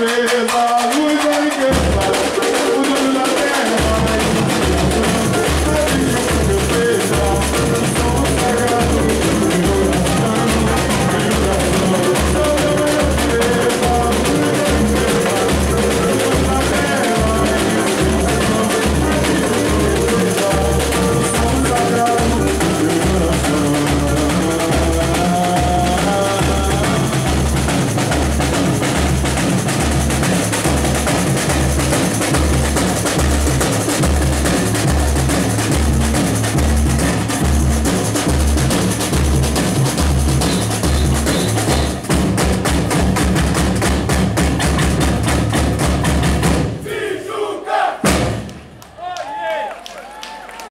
realize.